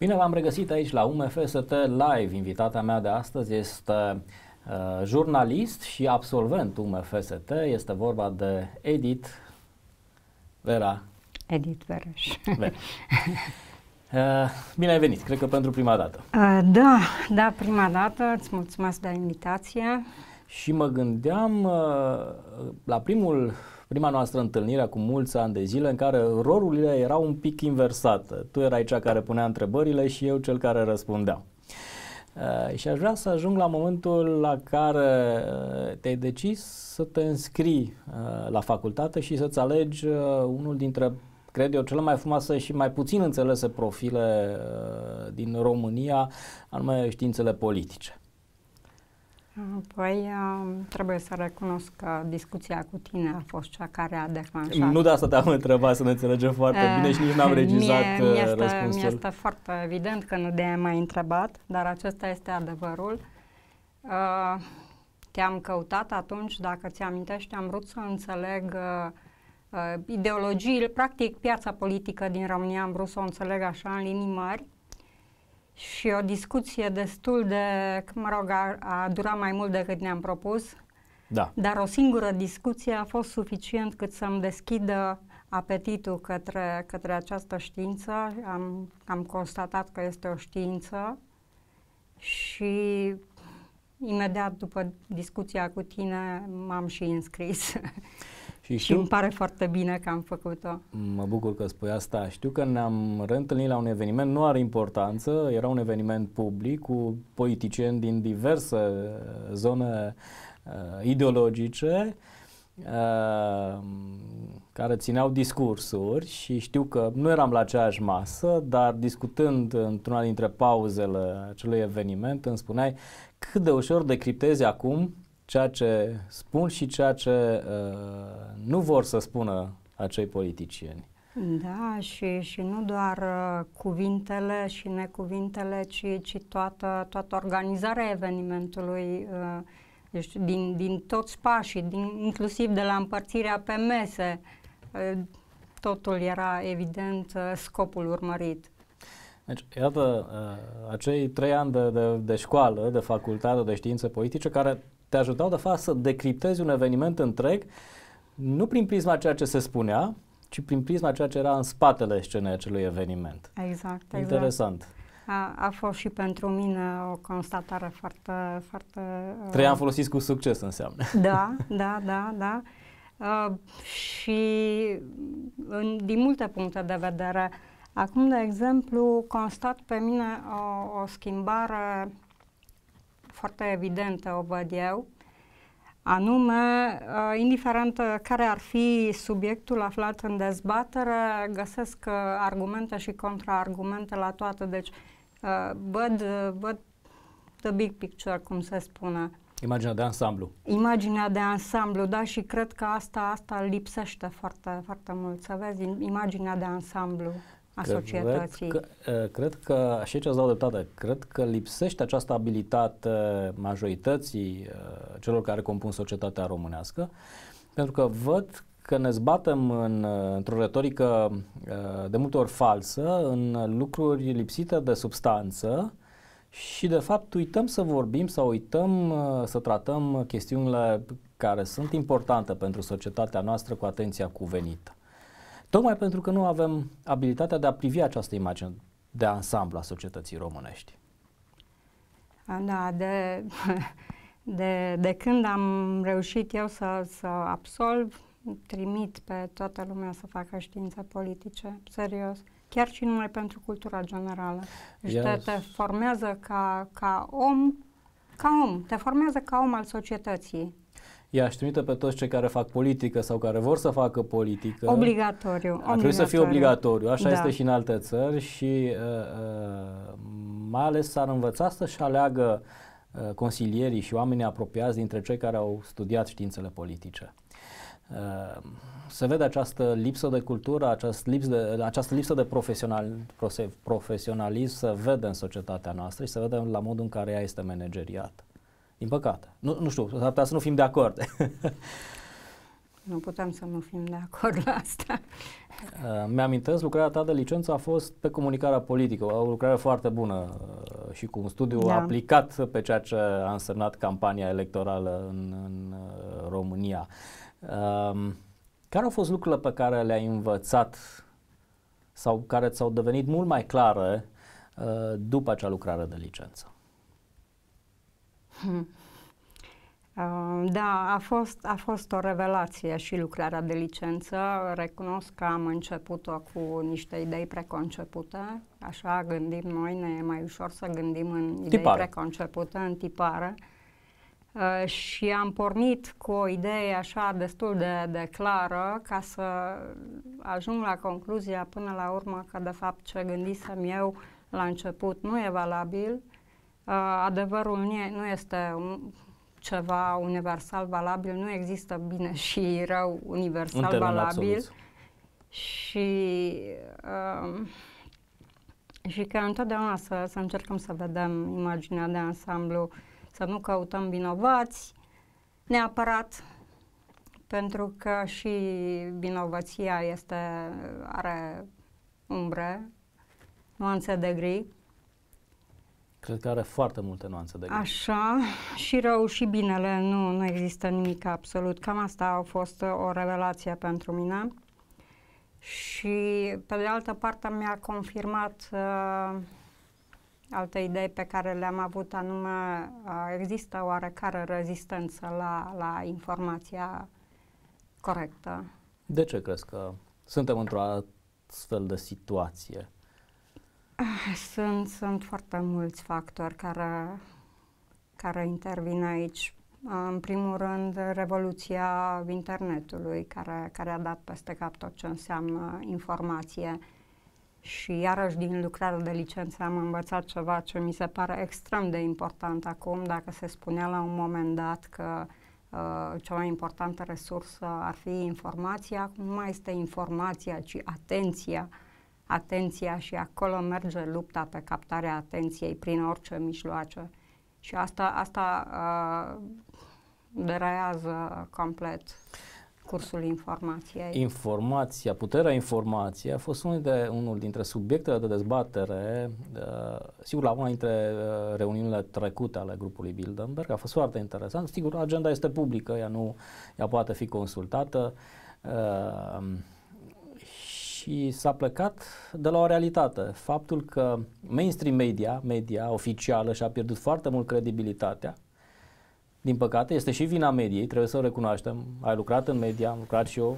Bine v-am regăsit aici la UMFST Live. Invitata mea de astăzi este uh, jurnalist și absolvent UMFST. Este vorba de Edith Vera. Edith Vereș. Vera. Uh, bine ai venit, cred că pentru prima dată. Uh, da, da, prima dată. Îți mulțumesc de invitație. Și mă gândeam uh, la primul prima noastră întâlnire cu mulți ani de zile în care rolurile erau un pic inversate. Tu erai cea care punea întrebările și eu cel care răspundea. Uh, și aș vrea să ajung la momentul la care uh, te-ai decis să te înscrii uh, la facultate și să-ți alegi uh, unul dintre, cred eu, cele mai frumoase și mai puțin înțelese profile uh, din România, anume științele politice. Păi trebuie să recunosc că discuția cu tine a fost cea care a declanșat. Nu de asta te-am întrebat să ne înțelegem foarte uh, bine și nici n-am regizat mie, mie este, răspunsul. Mi este foarte evident că nu de mai întrebat, dar acesta este adevărul. Uh, te-am căutat atunci, dacă ți amintești, am vrut să înțeleg uh, uh, ideologiile, practic piața politică din România am vrut să o înțeleg așa în linii mari și o discuție destul de, mă rog, a, a durat mai mult decât ne-am propus, Da. dar o singură discuție a fost suficient cât să-mi deschidă apetitul către, către această știință. Am, am constatat că este o știință și imediat după discuția cu tine m-am și înscris. Și și îmi pare foarte bine că am făcut-o. Mă bucur că spui asta. Știu că ne-am reîntâlnit la un eveniment, nu are importanță, era un eveniment public cu politicieni din diverse uh, zone uh, ideologice uh, care țineau discursuri și știu că nu eram la aceeași masă, dar discutând într-una dintre pauzele acelui eveniment îmi spuneai cât de ușor decriptezi acum ceea ce spun și ceea ce uh, nu vor să spună acei politicieni. Da, și, și nu doar uh, cuvintele și necuvintele, ci, ci toată, toată organizarea evenimentului, uh, deci din, din toți pașii, din, inclusiv de la împărțirea pe mese, uh, totul era evident uh, scopul urmărit. Deci, iată, uh, acei trei ani de, de, de școală, de facultate de științe politice, care te ajutau de fapt să decriptezi un eveniment întreg, nu prin prisma ceea ce se spunea, ci prin prisma ceea ce era în spatele scenei acelui eveniment. Exact, exact. Interesant. A, a fost și pentru mine o constatare foarte, foarte... Uh, Trei ani folosiți cu succes înseamnă. Da, da, da, da. Uh, și în, din multe puncte de vedere. Acum, de exemplu, constat pe mine o, o schimbare foarte evidentă, o văd eu, anume, uh, indiferent uh, care ar fi subiectul aflat în dezbatere, găsesc uh, argumente și contraargumente la toate, deci uh, văd, uh, văd the big picture, cum se spune. Imaginea de ansamblu. Imaginea de ansamblu, da, și cred că asta, asta lipsește foarte, foarte mult, să vezi imaginea de ansamblu a Cred societății. Că, uh, cred că, și aici îți dau dreptate, cred că lipsește această abilitate majorității uh, celor care compun societatea românească, pentru că văd că ne zbatem în, uh, într-o retorică de multe ori falsă, în lucruri lipsite de substanță și de fapt uităm să vorbim sau uităm să tratăm chestiunile care sunt importante pentru societatea noastră cu atenția cuvenită. Tocmai pentru că nu avem abilitatea de a privi această imagine de ansamblu a societății românești. Da, de, de, de când am reușit eu să, să absolv, trimit pe toată lumea să facă științe politice, serios. Chiar și numai pentru cultura generală. Deci yes. te, te formează ca, ca om, ca om, te formează ca om al societății ea își trimite pe toți cei care fac politică sau care vor să facă politică. Obligatoriu. Ar trebui să fie obligatoriu. Așa da. este și în alte țări și uh, uh, mai ales s-ar învăța să-și aleagă uh, consilierii și oamenii apropiați dintre cei care au studiat științele politice. Uh, se vede această lipsă de cultură, această lipsă de, această lipsă de profesional, profesionalism se vede în societatea noastră și se vede la modul în care ea este manageriată. Din păcate. Nu, nu știu, s-ar putea să nu fim de acord. Nu putem să nu fim de acord la asta. Uh, mi-amintesc, lucrarea ta de licență a fost pe comunicarea politică, o lucrare foarte bună uh, și cu un studiu da. aplicat pe ceea ce a însemnat campania electorală în, în uh, România. Um, care au fost lucrurile pe care le-ai învățat sau care ți-au devenit mult mai clare după acea lucrare de licență? Hmm. Da, a fost, a fost o revelație și lucrarea de licență. Recunosc că am început-o cu niște idei preconcepute. Așa gândim noi, ne e mai ușor să gândim în idei tipare. preconcepute, în tipare. Uh, și am pornit cu o idee așa destul de, de clară ca să ajung la concluzia până la urmă că de fapt ce gândisem eu la început nu e valabil. Uh, adevărul nu, e, nu este un, ceva universal valabil, nu există bine și rău universal valabil. Absolut. Și, uh, și că întotdeauna să, să încercăm să vedem imaginea de ansamblu, să nu căutăm vinovați neapărat, pentru că și vinovăția este, are umbre, nuanțe de gri Cred că are foarte multe nuanțe de gând. Așa, și rău și binele, nu, nu există nimic absolut. Cam asta a fost o revelație pentru mine. Și, pe de altă parte, mi-a confirmat uh, alte idei pe care le-am avut, anume uh, există oarecare rezistență la, la informația corectă. De ce crezi că suntem într-o astfel de situație? Sunt, sunt foarte mulți factori care, care intervin aici. În primul rând, revoluția internetului, care, care a dat peste cap tot ce înseamnă informație. Și iarăși din lucrarea de licență am învățat ceva ce mi se pare extrem de important acum, dacă se spunea la un moment dat că uh, cea mai importantă resursă ar fi informația, nu mai este informația, ci atenția. Uh, atenția și acolo merge lupta pe captarea atenției prin orice mijloace. Și asta, asta uh, deraiază complet cursul informației. Informația, puterea informației a fost unul, de, unul dintre subiectele de dezbatere, uh, sigur la una dintre uh, reuniunile trecute ale grupului Bilderberg, a fost foarte interesant. Sigur, agenda este publică, ea nu ea poate fi consultată. Uh, și s-a plecat de la o realitate. Faptul că mainstream media, media oficială, și-a pierdut foarte mult credibilitatea. Din păcate, este și vina mediei, trebuie să o recunoaștem. Ai lucrat în media, am lucrat și eu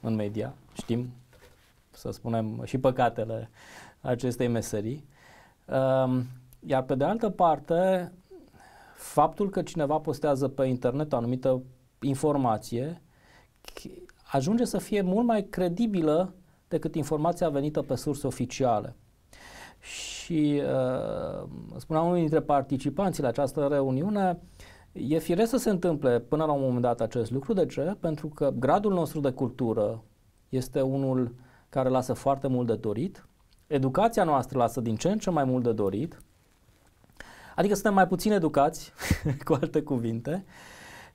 în media, știm, să spunem, și păcatele acestei meserii. Um, iar pe de altă parte, faptul că cineva postează pe internet o anumită informație ajunge să fie mult mai credibilă decât informația venită pe surse oficiale. Și uh, spunea unul dintre participanții la această reuniune, e firesc să se întâmple până la un moment dat acest lucru. De ce? Pentru că gradul nostru de cultură este unul care lasă foarte mult de dorit, educația noastră lasă din ce în ce mai mult de dorit, adică suntem mai puțin educați, cu alte cuvinte,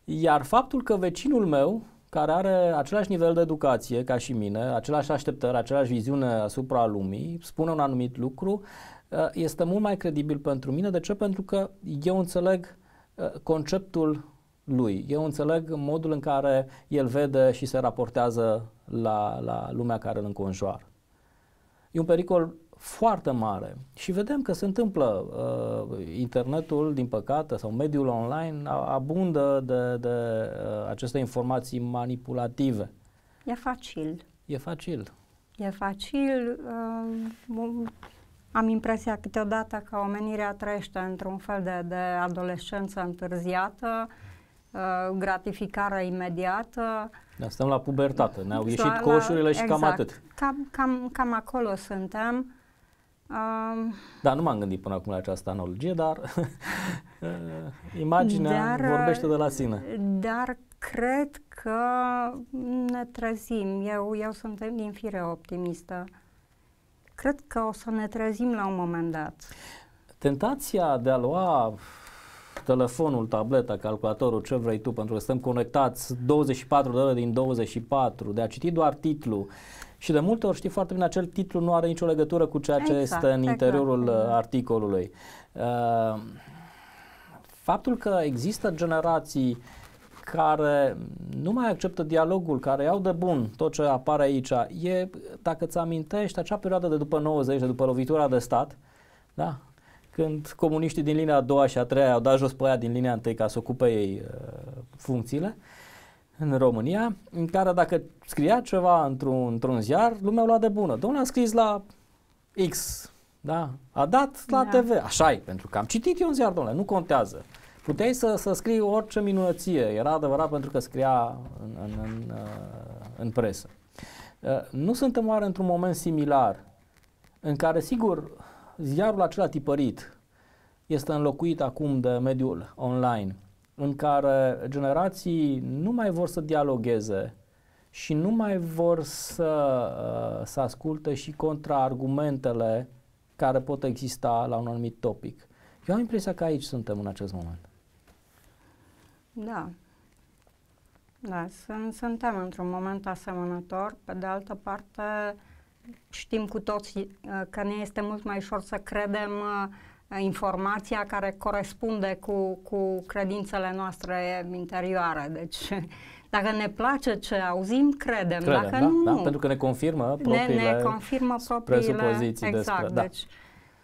iar faptul că vecinul meu care are același nivel de educație ca și mine, aceleași așteptări, aceleași viziune asupra lumii, spune un anumit lucru, uh, este mult mai credibil pentru mine. De ce? Pentru că eu înțeleg uh, conceptul lui. Eu înțeleg modul în care el vede și se raportează la, la lumea care îl înconjoară. E un pericol foarte mare și vedem că se întâmplă. Uh, internetul, din păcate, sau mediul online abundă de, de uh, aceste informații manipulative. E facil. E facil. E facil. Uh, am impresia câteodată că omenirea trăiește într-un fel de, de adolescență întârziată, uh, gratificare imediată. Da, stăm la pubertate, ne-au ieșit la, coșurile și exact. cam atât. Cam, cam, cam acolo suntem. Um, da, nu m-am gândit până acum la această analogie, dar uh, imaginea dar, vorbește de la sine. Dar cred că ne trezim. Eu, eu sunt din fire optimistă. Cred că o să ne trezim la un moment dat. Tentația de a lua telefonul, tableta, calculatorul, ce vrei tu, pentru că suntem conectați 24 de ore din 24, de a citi doar titlul. Și de multe ori știi foarte bine, acel titlu nu are nicio legătură cu ceea ce Exact, este în exact, interiorul exact. uh, articolului. Uh, faptul că există generații care nu mai acceptă dialogul, care iau de bun tot ce apare aici, e, dacă ți amintești, acea perioadă de după 90, de după lovitura de stat, da? când comuniștii din linia a doua și a treia au dat jos pe aia din linia întâi ca să ocupe ei uh, funcțiile în România, în care dacă scria ceva într-un, într-un ziar, lumea o lua de bună. Domnul a scris la X, da? A dat la Da. TV. așa e, pentru că am citit eu un ziar, domnule, nu contează. Puteai să, să scrii orice minunăție, era adevărat pentru că scria în, în, în, uh, în presă. Uh, Nu suntem oare într-un moment similar în care, sigur, ziarul acela tipărit este înlocuit acum de mediul online, în care generații nu mai vor să dialogueze și nu mai vor să, uh, să asculte și contraargumentele care pot exista la un anumit topic. Eu am impresia că aici suntem în acest moment. Da. Da, sunt, suntem într-un moment asemănător. Pe de altă parte, știm cu toții uh, că ne este mult mai ușor să credem uh, informația care corespunde cu, cu credințele noastre interioare. Deci, dacă ne place ce auzim, credem. Credem, dacă da? nu, da? nu. Pentru că ne confirmă ne, propriile ne confirmă propriile presupoziții exact, despre... Da. deci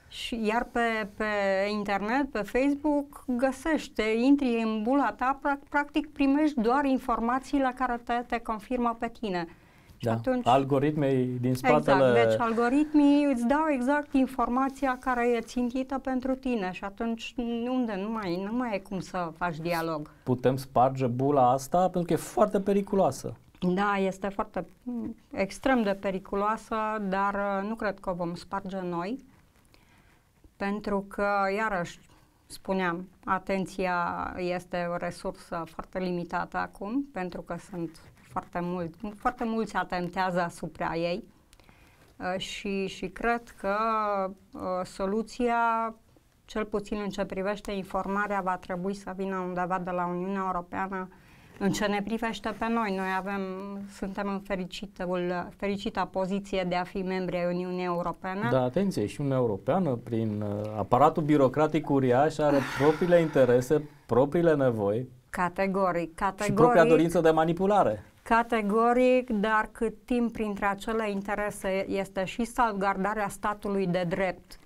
și iar pe, pe internet, pe Facebook, găsește, intri în bula ta, prac- practic primești doar informațiile care te, te confirmă pe tine. Și da. atunci, Algoritmii din spatele... exact, deci algoritmii îți dau exact informația care e țintită pentru tine și atunci unde nu mai, nu mai e cum să faci dialog. putem sparge bula asta pentru că e foarte periculoasă. Da, este foarte m, extrem de periculoasă, dar uh, nu cred că o vom sparge noi, pentru că, iarăși, spuneam, atenția este o resursă foarte limitată acum, pentru că sunt foarte mulți, foarte mulți atentează asupra ei uh, și, și cred că uh, soluția, cel puțin în ce privește informarea, va trebui să vină undeva de la Uniunea Europeană în ce ne privește pe noi, noi avem, suntem în fericitul, fericita poziție de a fi membri ai Uniunii Europene. Da, atenție, și Uniunea Europeană, prin uh, aparatul birocratic uriaș, are propriile interese, propriile nevoi Categoric, și propria categoric, dorință de manipulare. Categoric, dar cât timp printre acele interese este și salvgardarea statului de drept,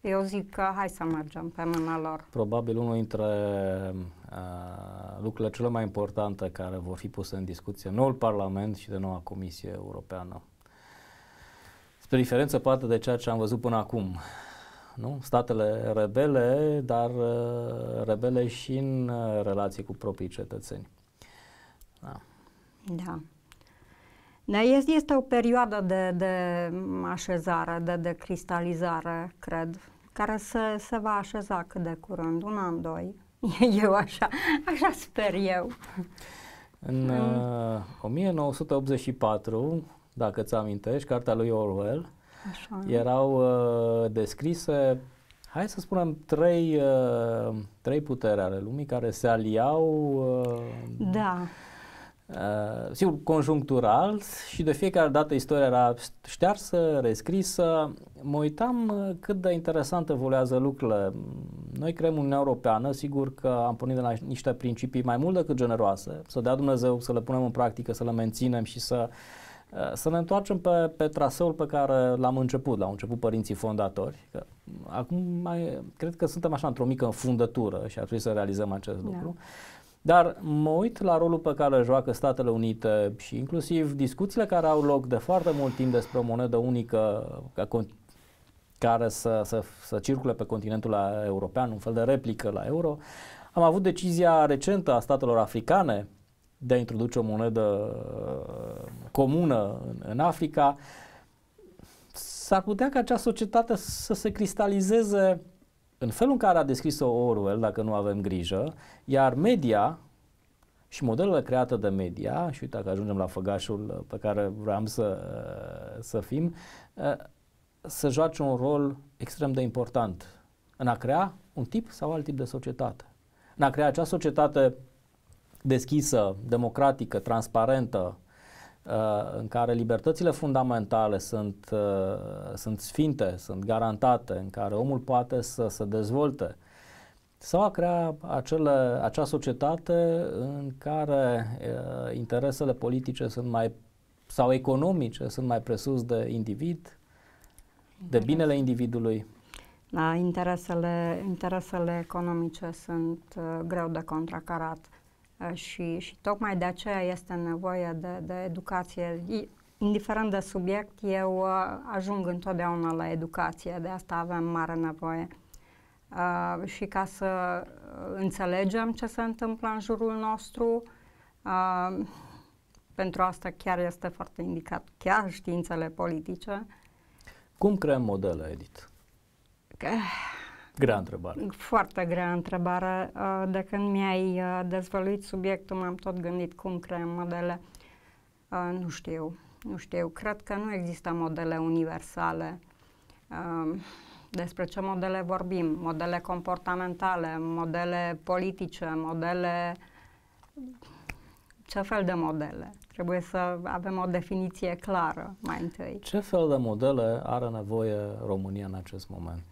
eu zic că hai să mergem pe mâna lor. Probabil unul dintre uh, lucrurile cele mai importante care vor fi puse în discuție în noul Parlament și de noua Comisie Europeană. Spre diferență poate de ceea ce am văzut până acum. Nu? Statele rebele, dar uh, rebele și în uh, relație cu proprii cetățeni. Da. Da. Da, este, este o perioadă de, de așezare, de, de cristalizare, cred, care se, se va așeza cât de curând, un an, doi. Eu așa, așa sper eu. În uh, 1984, dacă ți amintești, cartea lui Orwell, Așa. erau uh, descrise, hai să spunem, trei, uh, trei puteri ale lumii care se aliau, uh, Da, uh, sigur, conjunctural și de fiecare dată istoria era ștearsă, rescrisă. Mă uitam uh, cât de interesant evoluează lucrurile. Noi creăm Uniunea Europeană, sigur că am pornit de la niște principii mai mult decât generoase, să dea Dumnezeu să le punem în practică, să le menținem și să uh, să ne întoarcem pe, pe traseul pe care l-am început, l-au început părinții fondatori. Că acum mai, cred că suntem așa într-o mică fundătură și ar trebui să realizăm acest Da. lucru. Dar mă uit la rolul pe care îl joacă Statele Unite și inclusiv discuțiile care au loc de foarte mult timp despre o monedă unică ca con- care să, să, să circule pe continentul european, un fel de replică la euro. Am avut decizia recentă a statelor africane de a introduce o monedă uh, comună în, în Africa. S-ar putea ca acea societate să se cristalizeze în felul în care a descris-o Orwell, dacă nu avem grijă, iar media și modelele create de media, și uite că ajungem la făgașul pe care vreau să, să fim, să joace un rol extrem de important în a crea un tip sau alt tip de societate. în a crea acea societate deschisă, democratică, transparentă, uh, în care libertățile fundamentale sunt, uh, sunt sfinte, sunt garantate, în care omul poate să se dezvolte, sau a crea acele, acea societate în care uh, interesele politice sunt mai sau economice sunt mai presus de individ, de binele individului. Da, interesele, interesele economice sunt uh, greu de contracarat uh, și, și tocmai de aceea este nevoie de, de educație. I, indiferent de subiect, eu uh, ajung întotdeauna la educație, de asta avem mare nevoie. Uh, și ca să înțelegem ce se întâmplă în jurul nostru, uh, pentru asta chiar este foarte indicat, chiar științele politice. Cum creăm modele, Edith? Grea întrebare. Foarte grea întrebare. Uh, de când mi-ai uh, dezvăluit subiectul, m-am tot gândit cum creăm modele. Uh, nu știu, nu știu. Cred că nu există modele universale. Despre ce modele vorbim? Modele comportamentale, modele politice, modele... Ce fel de modele? Trebuie să avem o definiție clară mai întâi. Ce fel de modele are nevoie România în acest moment?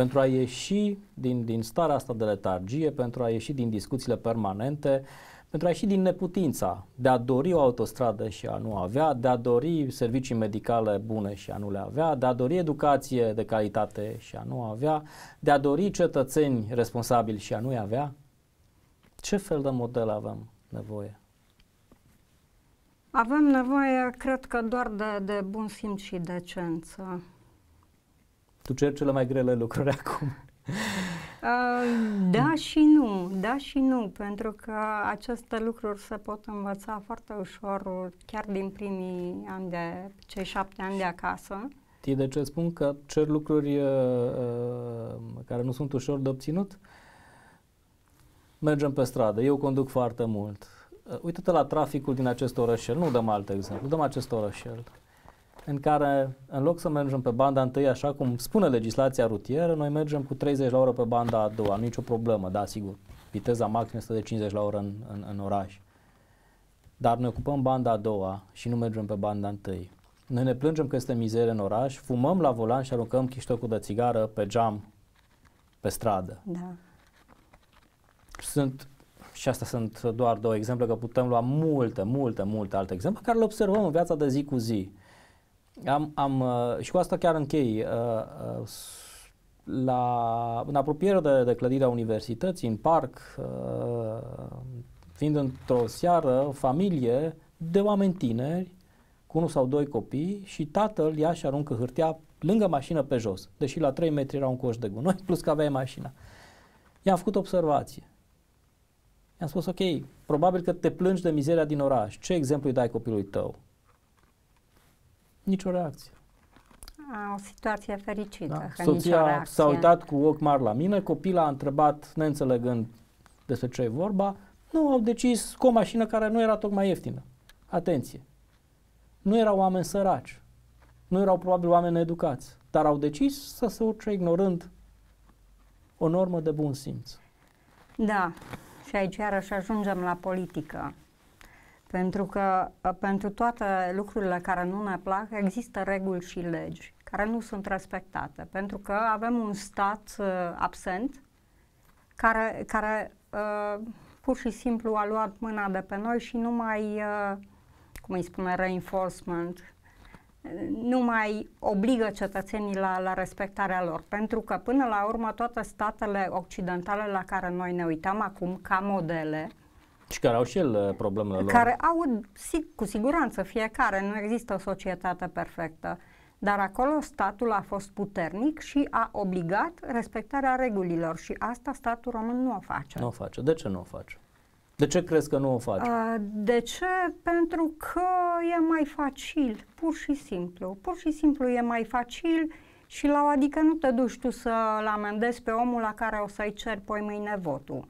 Pentru a ieși din, din starea asta de letargie, pentru a ieși din discuțiile permanente, pentru a ieși din neputința de a dori o autostradă și a nu avea, de a dori servicii medicale bune și a nu le avea, de a dori educație de calitate și a nu avea, de a dori cetățeni responsabili și a nu avea? Ce fel de model avem nevoie? Avem nevoie, cred că, doar de, de bun simț și decență. Tu ceri cele mai grele lucruri acum. Uh, da și nu, da și nu, pentru că aceste lucruri se pot învăța foarte ușor, chiar din primii ani de, cei șapte ani de acasă. Știi de ce spun că cer lucruri uh, uh, care nu sunt ușor de obținut? Mergem pe stradă, eu conduc foarte mult Uh, uite-te la traficul din acest orășel, nu dăm alt exemplu, dăm acest orășel, în care, în loc să mergem pe banda întâi, așa cum spune legislația rutieră, noi mergem cu 30 la oră pe banda a doua, nicio problemă, da, sigur, viteza maximă este de 50 la oră în, în, în oraș. Dar ne ocupăm banda a doua și nu mergem pe banda întâi. Noi ne plângem că este mizerie în oraș, fumăm la volan și aruncăm chiștocul de țigară pe geam, pe stradă. Da. Sunt și astea sunt doar două exemple, că putem lua multe, multe, multe alte exemple care le observăm în viața de zi cu zi. Am, am, uh, și cu asta chiar închei. Uh, uh, la, în apropiere de, de clădirea universității, în parc, fiind într-o seară, familie de oameni tineri, cu unul sau doi copii și tatăl ia și aruncă hârtia lângă mașină pe jos, deși la 3 metri era un coș de gunoi, plus că avea mașina. I-am făcut observație. I-am spus, ok, probabil că te plângi de mizeria din oraș. Ce exemplu îi dai copilului tău? Nicio reacție. A, o situație fericită. Da? Soția s-a uitat cu ochi mari la mine, copilul a întrebat, neînțelegând despre ce e vorba, nu, au decis cu o mașină care nu era tocmai ieftină. Atenție! Nu erau oameni săraci, nu erau probabil oameni educați, dar au decis să se urce ignorând o normă de bun simț. Da, și aici iarăși ajungem la politică. Pentru că ă, pentru toate lucrurile care nu ne plac există reguli și legi care nu sunt respectate. Pentru că avem un stat uh, absent care, care uh, pur și simplu a luat mâna de pe noi și nu mai, uh, cum îi spune, reinforcement, nu mai obligă cetățenii la, la respectarea lor. Pentru că, până la urmă, toate statele occidentale la care noi ne uităm acum ca modele, și care au și el problemele lor. Care au, cu siguranță, fiecare, nu există o societate perfectă. Dar acolo statul a fost puternic și a obligat respectarea regulilor și asta statul român nu o face. Nu o face. De ce nu o face? De ce crezi că nu o faci? De ce? Pentru că e mai facil, pur și simplu. Pur și simplu e mai facil și la adică nu te duci tu să-l amendezi pe omul la care o să-i ceri poi mâine votul.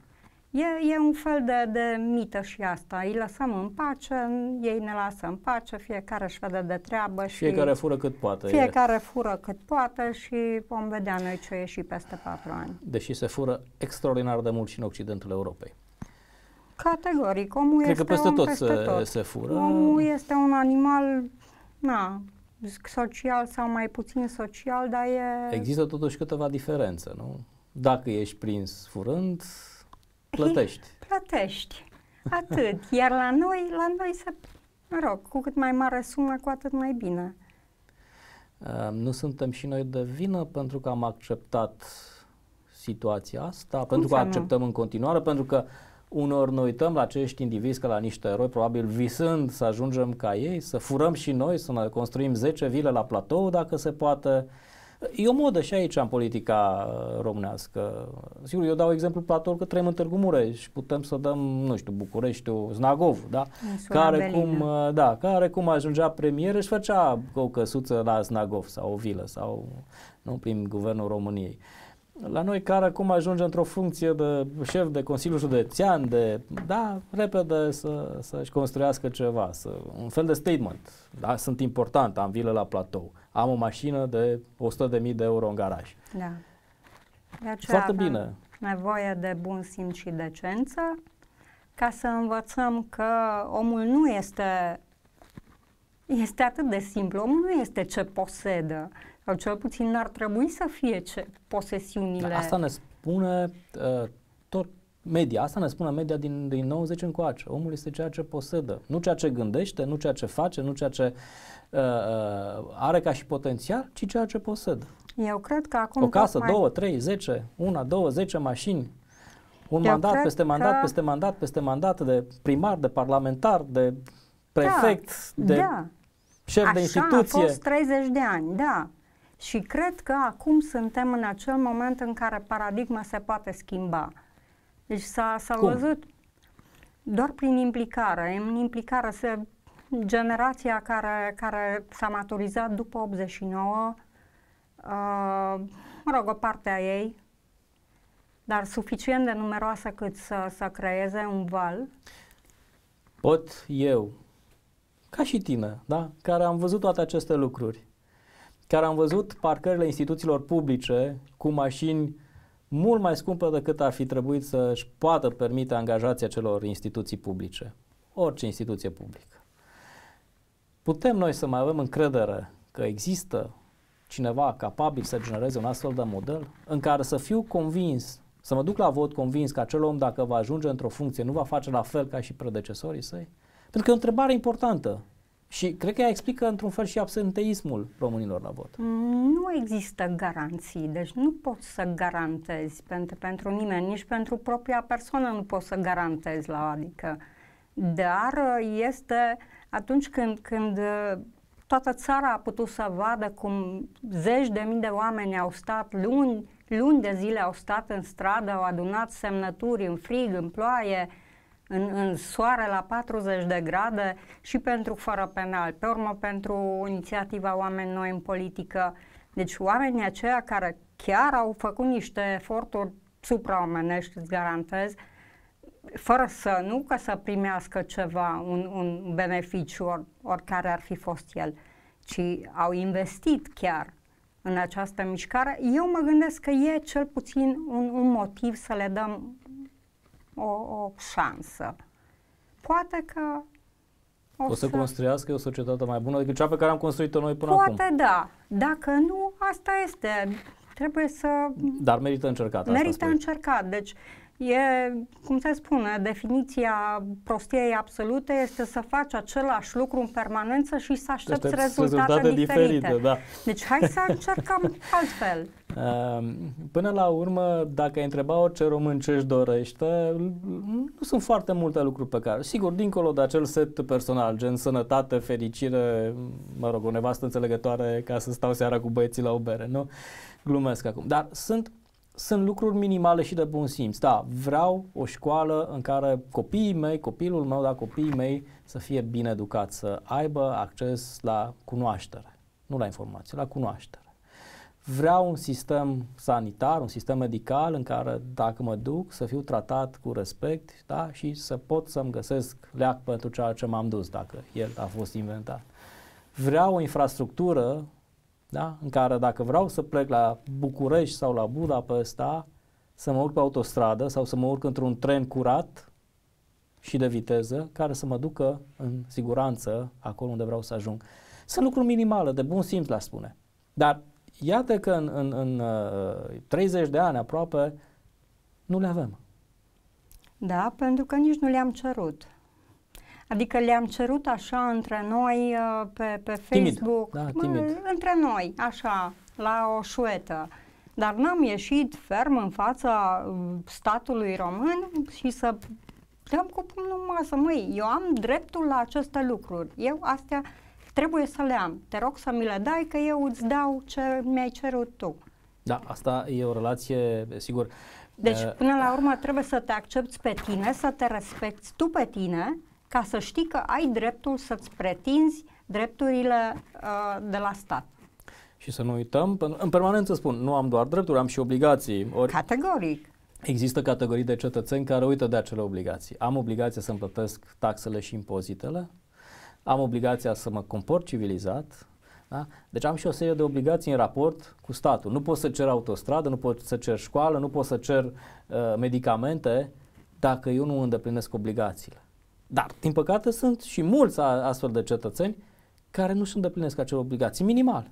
E, e un fel de, de mită și asta. Îi lăsăm în pace, ei ne lasă în pace, fiecare își vede de treabă. Și fiecare fură cât poate. Fiecare e. fură cât poate și vom vedea noi ce ieși peste patru ani. Deși se fură extraordinar de mult și în Occidentul Europei. Categoric. Omul Cred este că peste tot, peste se, tot se fură. Omul este un animal, na, social sau mai puțin social, dar e... Există totuși câteva diferențe, nu? Dacă ești prins furând, plătești. plătești. Atât. Iar la noi, la noi se, mă rog, cu cât mai mare sumă, cu atât mai bine. Uh, nu suntem și noi de vină pentru că am acceptat situația asta, Cum pentru că acceptăm nu? în continuare, pentru că unor ne uităm la acești indivizi ca la niște eroi, probabil visând să ajungem ca ei, să furăm și noi, să ne construim 10 vile la platou dacă se poate, E o modă și aici în politica uh, românească. Sigur, eu dau exemplu platou că trăim în Târgu Mureș, putem să dăm, nu știu, Bucureștiul, Znagov, da? Care cum, uh, da, care cum ajungea premier își făcea o căsuță la Znagov sau o vilă sau, nu, prin guvernul României. La noi, care cum ajunge într-o funcție de șef de Consiliu Județean, de, da, repede să, să-și construiască ceva, să, un fel de statement. Da, sunt important, am vilă la platou am o mașină de 100.000 de euro în garaj. Da. De aceea Foarte bine. nevoie de bun simț și decență ca să învățăm că omul nu este este atât de simplu. Omul nu este ce posedă, sau cel puțin n-ar trebui să fie ce posesiunile. Asta ne spune uh, tot media, asta ne spune media din, din 90 încoace. Omul este ceea ce posedă, nu ceea ce gândește, nu ceea ce face, nu ceea ce uh, uh, are ca și potențial, ci ceea ce posedă. Eu cred că acum... O casă, mai... două, trei, zece, una, două, zece mașini, un Eu mandat peste mandat, că... peste mandat, peste mandat de primar, de parlamentar, de prefect, da, de da. șef Așa de instituție. a fost 30 de ani, da. Și cred că acum suntem în acel moment în care paradigma se poate schimba. Deci s-a, s-a văzut doar prin implicare. În implicare se generația care, care s-a maturizat după 89, uh, mă rog, o parte a ei, dar suficient de numeroasă cât să, să creeze un val. Pot eu, ca și tine, da? care am văzut toate aceste lucruri, care am văzut parcările instituțiilor publice cu mașini mult mai scumpă decât ar fi trebuit să-și poată permite angajația celor instituții publice, orice instituție publică. Putem noi să mai avem încredere că există cineva capabil să genereze un astfel de model în care să fiu convins, să mă duc la vot convins că acel om dacă va ajunge într-o funcție nu va face la fel ca și predecesorii săi? Pentru că e o întrebare importantă. Și cred că ea explică într-un fel și absenteismul românilor la vot. Nu există garanții, deci nu poți să garantezi pentru, pentru nimeni, nici pentru propria persoană nu poți să garantezi la adică. Dar este atunci când, când toată țara a putut să vadă cum zeci de mii de oameni au stat luni, luni de zile au stat în stradă, au adunat semnături în frig, în ploaie, în, în soare la 40 de grade și pentru fără penal, pe urmă pentru inițiativa Oameni Noi în politică. Deci oamenii aceia care chiar au făcut niște eforturi supraomenești, îți garantez, fără să, nu ca să primească ceva, un, un beneficiu, or, oricare ar fi fost el, ci au investit chiar în această mișcare, eu mă gândesc că e cel puțin un, un motiv să le dăm o, o șansă. Poate că o, o să, să construiască o societate mai bună decât cea pe care am construit-o noi până Poate acum. Poate da. Dacă nu, asta este. Trebuie să... Dar merită încercat. Merită încercat. Deci E, cum se spune, definiția prostiei absolute este să faci același lucru în permanență și să aștepți rezultate, rezultate diferite. diferite da. Deci hai să încercăm altfel. Ehm, până la urmă, dacă ai întreba orice român ce își dorește, nu sunt foarte multe lucruri pe care, sigur, dincolo de acel set personal, gen sănătate, fericire, mă rog, o nevastă înțelegătoare ca să stau seara cu băieții la o bere, nu? Glumesc acum. Dar sunt sunt lucruri minimale și de bun simț. Da, vreau o școală în care copiii mei, copilul meu, da, copiii mei să fie bine educați, să aibă acces la cunoaștere, nu la informație, la cunoaștere. vreau un sistem sanitar, un sistem medical în care dacă mă duc să fiu tratat cu respect da? și să pot să-mi găsesc leac pentru ceea ce m-am dus dacă el a fost inventat. Vreau o infrastructură da? în care dacă vreau să plec la București sau la Budapesta, să mă urc pe autostradă sau să mă urc într-un tren curat și de viteză care să mă ducă în siguranță acolo unde vreau să ajung. Sunt lucruri minimale, de bun simț, la spune. Dar iată că în, în, în uh, 30 de ani aproape nu le avem. Da, pentru că nici nu le-am cerut. Adică le-am cerut așa între noi uh, pe, pe Facebook, timid. Da, timid. Mă, între noi, așa, la o șuetă. Dar n-am ieșit ferm în fața uh, statului român și să dăm cu pumnul masă. Măi, eu am dreptul la aceste lucruri. Eu astea trebuie să le am. Te rog să mi le dai că eu îți dau ce mi-ai cerut tu. Da, asta e o relație, sigur. Deci, uh, până la urmă, trebuie să te accepti pe tine, să te respecti tu pe tine, ca să știi că ai dreptul să-ți pretinzi drepturile uh, de la stat. Și să nu uităm, în permanență spun, nu am doar drepturi, am și obligații. Ori Categoric. Există categorii de cetățeni care uită de acele obligații. Am obligația să-mi plătesc taxele și impozitele, am obligația să mă comport civilizat, da? Deci am și o serie de obligații în raport cu statul. Nu pot să cer autostradă, nu pot să cer școală, nu pot să cer uh, medicamente dacă eu nu îndeplinesc obligațiile. Dar, din păcate, sunt și mulți astfel de cetățeni care nu își îndeplinesc acele obligații minimal.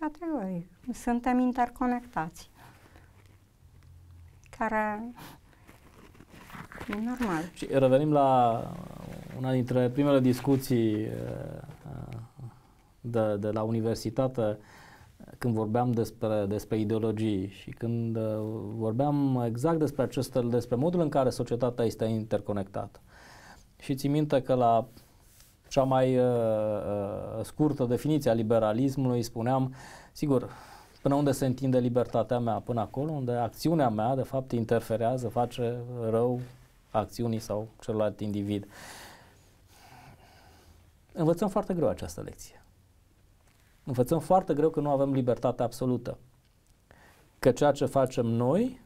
Categoric. Suntem interconectați. Care e normal. Și revenim la una dintre primele discuții uh, uh, de, de la universitate când vorbeam despre, despre ideologii și când uh, vorbeam exact despre aceste, despre modul în care societatea este interconectată. Și ți minte că la cea mai uh, uh, scurtă definiție a liberalismului spuneam, sigur, până unde se întinde libertatea mea, până acolo unde acțiunea mea, de fapt, interferează, face rău acțiunii sau celălalt individ. Învățăm foarte greu această lecție. Învățăm foarte greu că nu avem libertate absolută. Că ceea ce facem noi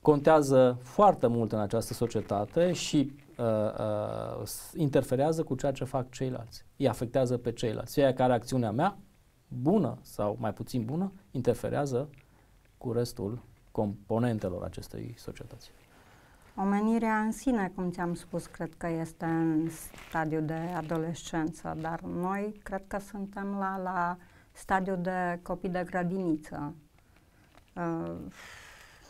contează foarte mult în această societate și uh, uh, interferează cu ceea ce fac ceilalți. Îi afectează pe ceilalți. Fiecare acțiunea mea, bună sau mai puțin bună, interferează cu restul componentelor acestei societăți. Omenirea în sine, cum ți-am spus, cred că este în stadiu de adolescență, dar noi cred că suntem la, la stadiu de copii de grădiniță. Uh,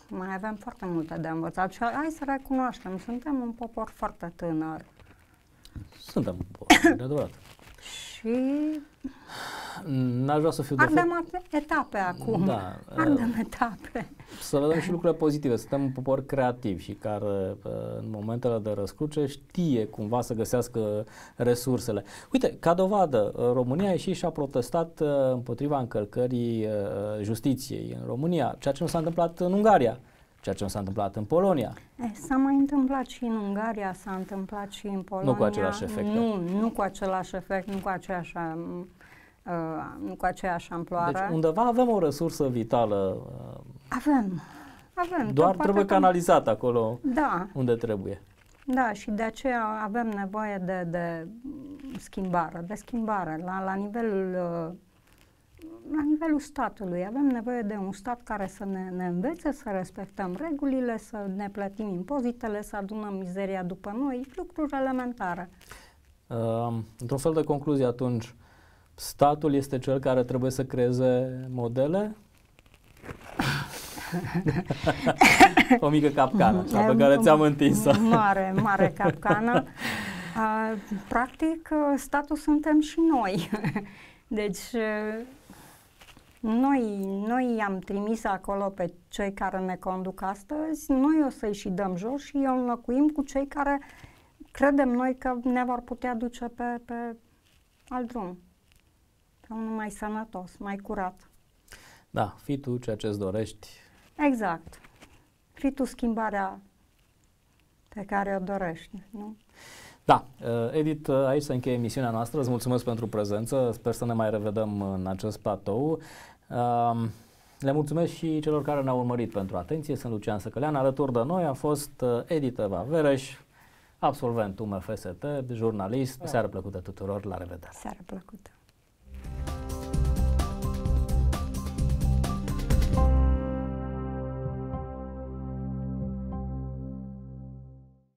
mai avem foarte multe de învățat și hai să recunoaștem, suntem un popor foarte tânăr. Suntem un popor, de adevărat. Și N-aș vrea să fiu Ardem etape acum. Da. Ardem uh, etape. Să vedem și lucrurile pozitive. Suntem un popor creativ și care uh, în momentele de răscruce știe cumva să găsească resursele. Uite, ca dovadă, uh, România a ieșit și a protestat uh, împotriva încălcării justiției în România, ceea ce nu s-a întâmplat în Ungaria ceea ce nu s-a întâmplat în Polonia. Eh, s-a mai întâmplat și în Ungaria, s-a întâmplat și în Polonia. Nu cu același efect. Nu, nu cu același efect, nu cu aceeași uh, cu aceeași amploare. Deci undeva avem o resursă vitală. Uh, avem, avem. Doar trebuie canalizat acolo da. unde trebuie. Da, și de aceea avem nevoie de, de schimbare, de schimbare la, la nivelul uh, la nivelul statului. Avem nevoie de un stat care să ne, ne învețe să respectăm regulile, să ne plătim impozitele, să adunăm mizeria după noi, lucruri elementare. Uh, într-un fel de concluzie atunci, statul este cel care trebuie să creeze modele? o mică capcană, așa, pe care ți-am întins-o. Mare, mare capcană. Uh, practic, statul suntem și noi. Deci, noi, noi i-am trimis acolo pe cei care ne conduc astăzi, noi o să-i și dăm jos și îi înlocuim cu cei care credem noi că ne vor putea duce pe, pe alt drum pe unul mai sănătos, mai curat. Da, fii tu ceea ce îți dorești. Exact. Fii tu schimbarea pe care o dorești, nu? Da, uh, Edith, aici se încheie emisiunea noastră. Îți mulțumesc pentru prezență. Sper să ne mai revedem în acest platou. Uh, le mulțumesc și celor care ne-au urmărit pentru atenție. Sunt Lucian Săcălean. Alături de noi a fost uh, Edita Vavereș, absolvent UMFST, jurnalist. Seară plăcută tuturor, la revedere! Seară plăcută!